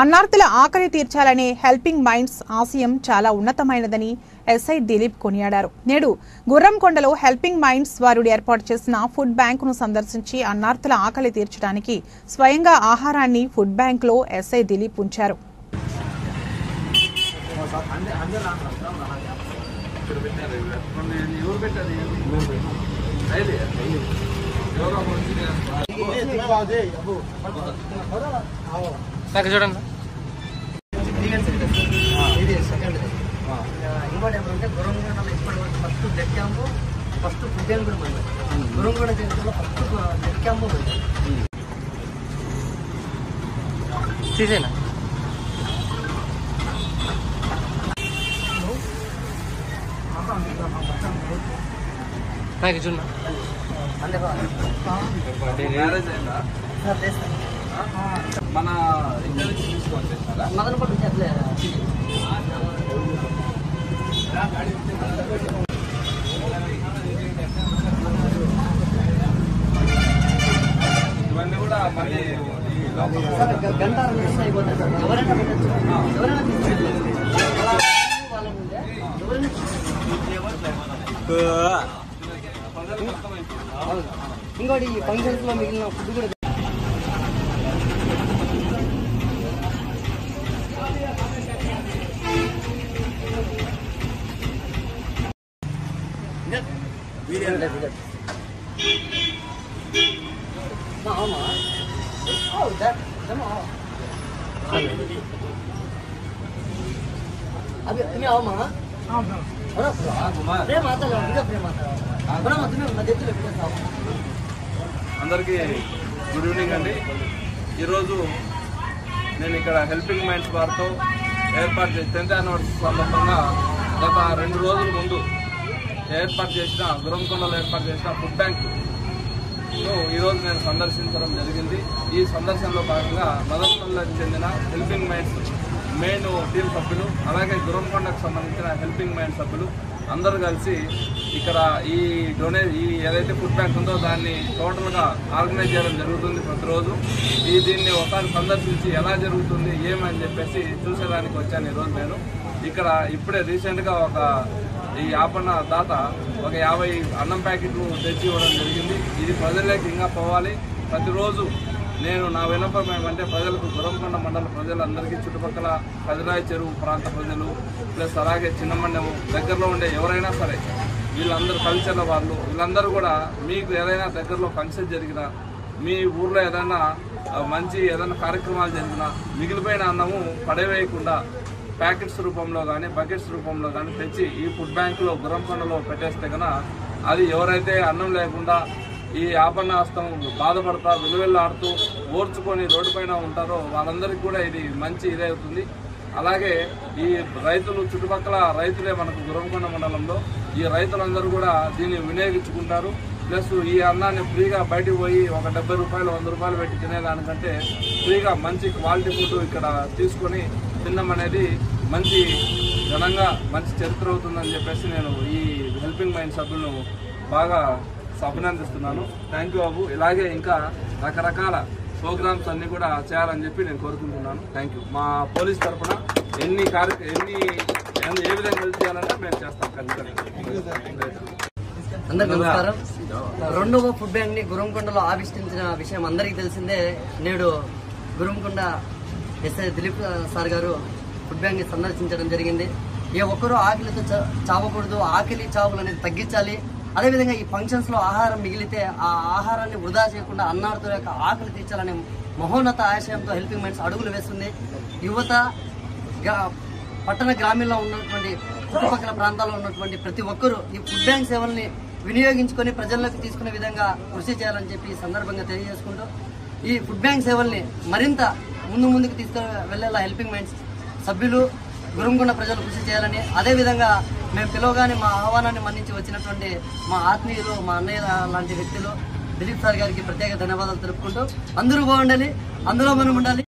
అన్నార్థుల ఆకలి తీర్చాలనే helping minds ఆశయం చాలా ఉన్నతమైనదని ఎస్ఐ దిలీప్ కొనియాడారు. నేడు గుర్రంకొండలో హెల్పింగ్ మైండ్స్ వారు ఏర్పాటు చేసిన ఫుడ్ బ్యాంకును సందర్శించి అన్నార్థుల ఆకలి తీర్చడానికి స్వయంగా ఆహారాన్ని ఫుడ్ బ్యాంకులో ఎస్ఐ దిలీప్ ఉంచారు. నాకు చూడండి ఇది సెకండ్ ఇంకోటి ఏమంటే గురంగూడలో ఇప్పటి వరకు first blood camp first food camp కూడా మంది గురంగూడ జిల్లాలో ఫస్ట్ బ్లడ్ క్యాంపు మంది తీసేనా నాకు చూడ అంటే మ్యారేజ్ అయిందా మన ఇంటర్ నుంచి ఇవన్నీ కూడా మళ్ళీ గంట మిస్ అయిపోతుంది సార్ ఎవరైనా పెట్టచ్చు ఎవరైనా ఎవరైనా ఇంకోటి ఫంక్షన్స్ లో మిగిలిన ఫుడ్ కూడా ஆமா ஓ தட் நம்ம அபி நீ ஆமா ஆமா అందరికీ గుడ్ ఈవినింగ్ అండి. ఈరోజు నేను ఇక్కడ హెల్పింగ్ మైండ్స్ వారితో ఏర్పాటు చేసి టెన్త్ యానివర్సరీ సందర్భంగా గత రెండు రోజుల ముందు ఏర్పాటు చేసిన గురంకొండలో ఏర్పాటు చేసిన ఫుడ్ బ్యాంక్. ఈరోజు నేను సందర్శించడం జరిగింది. ఈ సందర్శనలో భాగంగా మదనపల్లికి చెందిన హెల్పింగ్ మైండ్స్ మెయిన్ టీం సభ్యులు అలాగే గురంకొండకు సంబంధించిన హెల్పింగ్ మైండ్ సభ్యులు అందరూ కలిసి ఇక్కడ ఈ డొనే ఈ ఏదైతే ఫుడ్ బ్యాంక్ ఉందో దాన్ని టోటల్గా ఆర్గనైజ్ చేయడం జరుగుతుంది ప్రతిరోజు. ఈ దీన్ని ఒకసారి సందర్శించి ఎలా జరుగుతుంది ఏమని చెప్పేసి చూసేదానికి వచ్చాను ఈరోజు నేను. ఇక్కడ ఇప్పుడే రీసెంట్గా ఒక ఈ యాపన్న దాత ఒక యాభై అన్నం ప్యాకెట్లు తెచ్చి ఇవ్వడం జరిగింది. ఇది ప్రజల్లోకి ఇంకా పోవాలి. ప్రతిరోజు నేను నా విన్నపం ఏమంటే ప్రజలకు గురంకొండ మండల ప్రజలందరికీ చుట్టుపక్కల కదిరాయి చెరువు ప్రాంత ప్రజలు ప్లస్ అలాగే చిన్నమండము దగ్గరలో ఉండే ఎవరైనా సరే వీళ్ళందరూ కల్చర్ల వాళ్ళు వీళ్ళందరూ కూడా మీకు ఏదైనా దగ్గరలో ఫంక్షన్ జరిగినా మీ ఊర్లో ఏదైనా మంచి ఏదైనా కార్యక్రమాలు జరిగినా మిగిలిపోయిన అన్నము పడవేయకుండా ప్యాకెట్స్ రూపంలో కానీ బకెట్స్ రూపంలో కానీ తెచ్చి ఈ ఫుడ్ బ్యాంకులో గురంకొండలో పెట్టేస్తే కనుక అది ఎవరైతే అన్నం లేకుండా ఈ ఆపన్న బాధపడతా విలువెల్లాడుతూ ఓర్చుకొని రోడ్డు పైన ఉంటారో వాళ్ళందరికీ కూడా ఇది మంచి ఇదవుతుంది. అవుతుంది అలాగే ఈ రైతులు చుట్టుపక్కల రైతులే మనకు గురంకొండ మండలంలో ఈ రైతులందరూ కూడా దీన్ని వినియోగించుకుంటారు. ప్లస్ ఈ అన్నాన్ని ఫ్రీగా బయటికి పోయి ఒక డెబ్బై రూపాయలు వంద రూపాయలు పెట్టి తినేదానికంటే ఫ్రీగా మంచి క్వాలిటీ ఫుడ్ ఇక్కడ తీసుకొని తినడం అనేది మంచి ఘనంగా మంచి చరిత్ర అవుతుందని చెప్పేసి నేను ఈ హెల్పింగ్ మైండ్ సభ్యులను బాగా అభినందిస్తున్నాను థ్యాంక్ యూ బాబు. ఇలాగే ఇంకా రకరకాల ప్రోగ్రామ్స్ అన్నీ కూడా చేయాలని చెప్పి నేను కోరుకుంటున్నాను. థ్యాంక్ యూ మా పోలీస్ తరఫున ఎన్ని కార్య ఎన్ని ఏ విధంగా హెల్ప్ చేయాలన్నా మేము చేస్తాం. ఖచ్చితంగా. అందరికి నమస్కారం. రెండవ ఫుడ్ బ్యాంక్ని గురంకొండలో ఆవిష్కరించిన విషయం అందరికీ తెలిసిందే. నేడు గురంకొండ ఎస్ఐ దిలీప్ సార్ గారు ఫుడ్ బ్యాంక్ని సందర్శించడం జరిగింది. ఏ ఒక్కరూ ఆకలితో చావకూడదు. ఆకలి చావులు అనేది తగ్గించాలి. అదేవిధంగా ఈ ఫంక్షన్స్లో ఆహారం మిగిలితే ఆ ఆహారాన్ని వృధా చేయకుండా అన్నార్థుల యొక్క ఆకలి తీర్చాలనే మహోన్నత ఆశయంతో హెల్పింగ్ మైండ్స్ అడుగులు వేస్తుంది. యువత గ్రా- పట్టణ గ్రామీణంలో ఉన్నటువంటి చుట్టుపక్కల ప్రాంతాల్లో ఉన్నటువంటి ప్రతి ఒక్కరూ ఈ ఫుడ్ బ్యాంక్ సేవల్ని వినియోగించుకొని ప్రజల్లోకి తీసుకునే విధంగా కృషి చేయాలని చెప్పి ఈ సందర్భంగా తెలియజేసుకుంటూ ఈ ఫుడ్ బ్యాంక్ సేవల్ని మరింత ముందు ముందుకు తీసుకు వెళ్ళేలా హెల్పింగ్ మైండ్స్ సభ్యులు గురంగుండ ప్రజలు కృషి చేయాలని అదేవిధంగా మేము పిలవగానే మా ఆహ్వానాన్ని మన్నించి వచ్చినటువంటి మా ఆత్మీయులు మా అన్నయ్య లాంటి వ్యక్తులు దిలీప్ సార్ గారికి ప్రత్యేక ధన్యవాదాలు తెలుపుకుంటూ అందరూ బాగుండాలి అందులో మనం ఉండాలి.